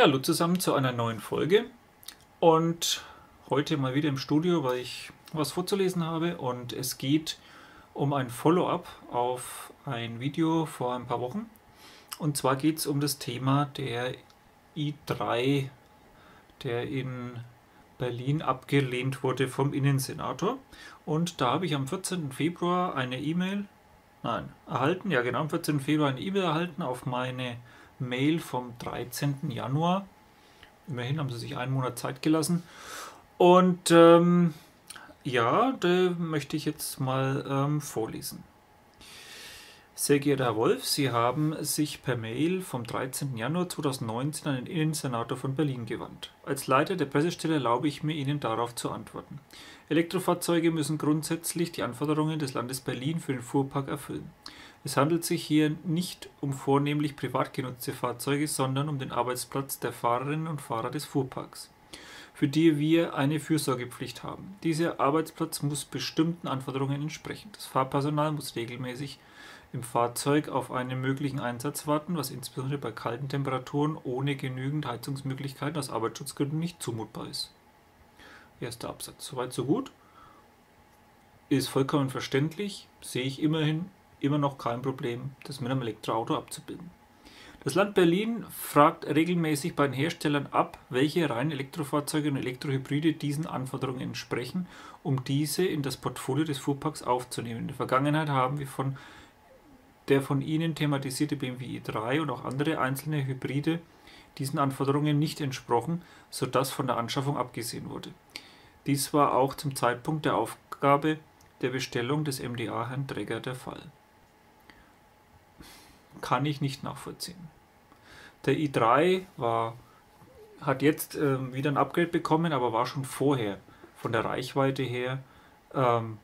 Ja, hallo zusammen zu einer neuen Folge und heute mal wieder im Studio, weil ich was vorzulesen habe und es geht um ein Follow-up auf ein Video vor ein paar Wochen und zwar geht es um das Thema der i3, der in Berlin abgelehnt wurde vom Innensenator und da habe ich am 14. Februar eine E-Mail, nein, erhalten, ja genau, am 14. Februar eine E-Mail erhalten auf meine Mail vom 13. Januar. Immerhin haben sie sich einen Monat Zeit gelassen. Und ähm, ja, da möchte ich jetzt mal ähm, vorlesen. Sehr geehrter Herr Wolf, Sie haben sich per Mail vom 13. Januar 2019 an den Innensenator von Berlin gewandt. Als Leiter der Pressestelle erlaube ich mir, Ihnen darauf zu antworten. Elektrofahrzeuge müssen grundsätzlich die Anforderungen des Landes Berlin für den Fuhrpark erfüllen. Es handelt sich hier nicht um vornehmlich privat genutzte Fahrzeuge, sondern um den Arbeitsplatz der Fahrerinnen und Fahrer des Fuhrparks, für die wir eine Fürsorgepflicht haben. Dieser Arbeitsplatz muss bestimmten Anforderungen entsprechen. Das Fahrpersonal muss regelmäßig im Fahrzeug auf einen möglichen Einsatz warten, was insbesondere bei kalten Temperaturen ohne genügend Heizungsmöglichkeiten aus Arbeitsschutzgründen nicht zumutbar ist. Erster Absatz. Soweit, so gut. Ist vollkommen verständlich, sehe ich immerhin immer noch kein Problem, das mit einem Elektroauto abzubilden. Das Land Berlin fragt regelmäßig bei den Herstellern ab, welche reinen Elektrofahrzeuge und Elektrohybride diesen Anforderungen entsprechen, um diese in das Portfolio des Fuhrparks aufzunehmen. In der Vergangenheit haben wir von der von Ihnen thematisierte BMW i3 und auch andere einzelne Hybride diesen Anforderungen nicht entsprochen, sodass von der Anschaffung abgesehen wurde. Dies war auch zum Zeitpunkt der Aufgabe der Bestellung des MDA Herrn Träger der Fall kann ich nicht nachvollziehen. Der i3 war, hat jetzt ähm, wieder ein Upgrade bekommen, aber war schon vorher von der Reichweite her ähm,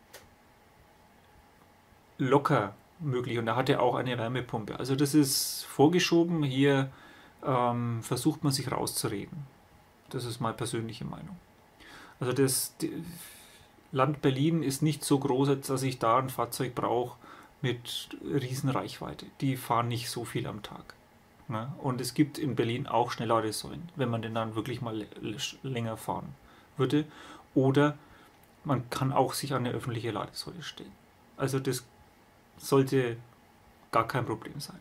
locker möglich und er hatte auch eine Wärmepumpe. Also das ist vorgeschoben, hier ähm, versucht man sich rauszureden. Das ist meine persönliche Meinung. Also das Land Berlin ist nicht so groß, dass ich da ein Fahrzeug brauche, mit Riesenreichweite. Die fahren nicht so viel am Tag. Ne? Und es gibt in Berlin auch Schnellladesäulen, wenn man den dann wirklich mal länger fahren würde. Oder man kann auch sich an eine öffentliche Ladesäule stellen. Also das sollte gar kein Problem sein.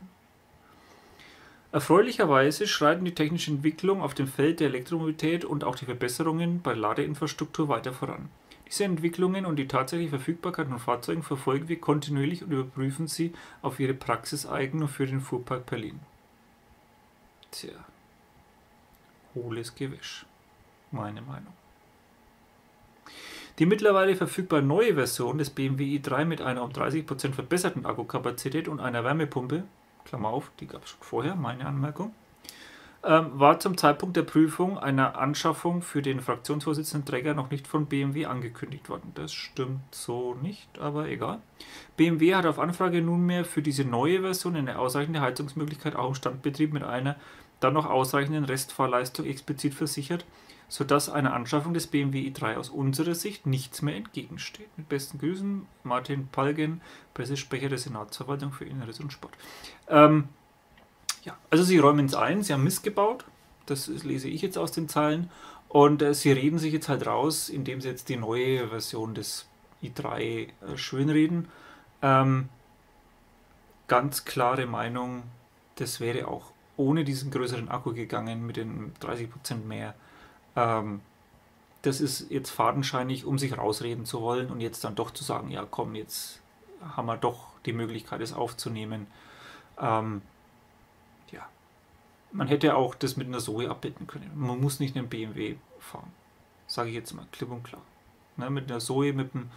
Erfreulicherweise schreiten die technische Entwicklung auf dem Feld der Elektromobilität und auch die Verbesserungen bei Ladeinfrastruktur weiter voran. Diese Entwicklungen und die tatsächliche Verfügbarkeit von Fahrzeugen verfolgen wir kontinuierlich und überprüfen sie auf ihre Praxiseignung für den Fuhrpark Berlin. Tja, hohles Gewäsch, meine Meinung. Die mittlerweile verfügbare neue Version des BMW i3 mit einer um 30% verbesserten Akkukapazität und einer Wärmepumpe, Klammer auf, die gab es schon vorher, meine Anmerkung, ähm, war zum Zeitpunkt der Prüfung einer Anschaffung für den Fraktionsvorsitzenden Träger noch nicht von BMW angekündigt worden. Das stimmt so nicht, aber egal. BMW hat auf Anfrage nunmehr für diese neue Version eine ausreichende Heizungsmöglichkeit auch im Standbetrieb mit einer dann noch ausreichenden Restfahrleistung explizit versichert, sodass einer Anschaffung des BMW i3 aus unserer Sicht nichts mehr entgegensteht. Mit besten Grüßen, Martin Palgen, Pressesprecher der Senatsverwaltung für Inneres und Sport. Ähm, ja, also sie räumen es ein, sie haben Mist gebaut, das lese ich jetzt aus den Zeilen, und äh, sie reden sich jetzt halt raus, indem sie jetzt die neue Version des i3 äh, schönreden. Ähm, ganz klare Meinung, das wäre auch ohne diesen größeren Akku gegangen mit den 30% mehr. Ähm, das ist jetzt fadenscheinig, um sich rausreden zu wollen und jetzt dann doch zu sagen, ja komm, jetzt haben wir doch die Möglichkeit, es aufzunehmen. Ähm, man hätte auch das mit einer Zoe abbilden können. Man muss nicht einen BMW fahren. Sage ich jetzt mal klipp und klar. Ne, mit einer Zoe, mit dem,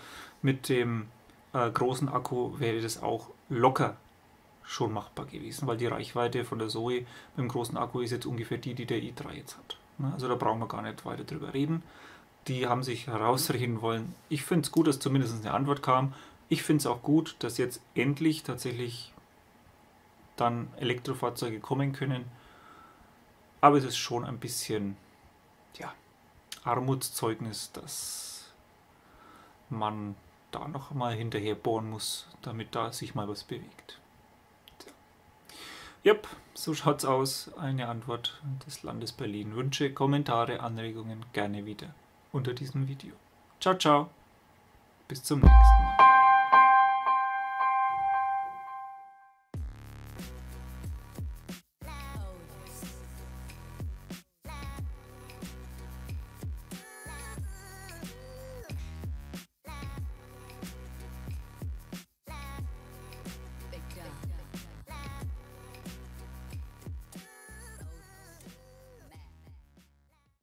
mit dem äh, großen Akku wäre das auch locker schon machbar gewesen, weil die Reichweite von der Zoe mit dem großen Akku ist jetzt ungefähr die, die der i3 jetzt hat. Ne, also da brauchen wir gar nicht weiter drüber reden. Die haben sich herausreden wollen. Ich finde es gut, dass zumindest eine Antwort kam. Ich finde es auch gut, dass jetzt endlich tatsächlich dann Elektrofahrzeuge kommen können aber es ist schon ein bisschen ja, Armutszeugnis, dass man da noch mal hinterher bohren muss, damit da sich mal was bewegt. Yep, so schaut's aus. Eine Antwort des Landes Berlin. Wünsche, Kommentare, Anregungen gerne wieder unter diesem Video. Ciao, ciao. Bis zum nächsten Mal.